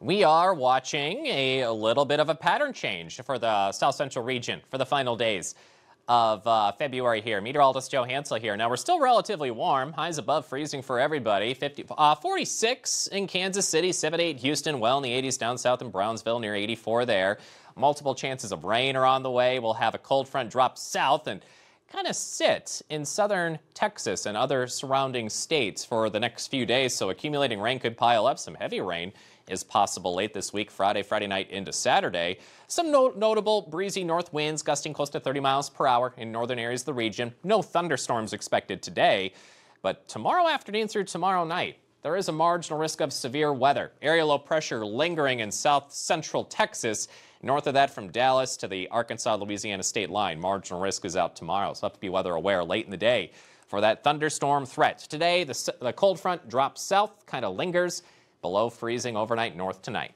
We are watching a, little bit of a pattern change for the south central region for the final days of uh, February here. Meteorologist Joe Hansel here. Now, we're still relatively warm. Highs above freezing for everybody. 50, uh, 46 in Kansas City, 78 Houston, well in the 80s down south in Brownsville, near 84 there. Multiple chances of rain are on the way. We'll have a cold front drop south and kind of sit in southern Texas and other surrounding states for the next few days, so accumulating rain could pile up. Some heavy rain is possible late this week, Friday, Friday night into Saturday. Some no notable breezy north winds gusting close to 30 miles per hour in northern areas of the region. No thunderstorms expected today, but tomorrow afternoon through tomorrow night, there is a marginal risk of severe weather. Area low pressure lingering in south central Texas. North of that, from Dallas to the Arkansas-Louisiana state line, marginal risk is out tomorrow, so have to be weather aware late in the day for that thunderstorm threat. Today, the, the cold front drops south, kind of lingers below freezing overnight north tonight.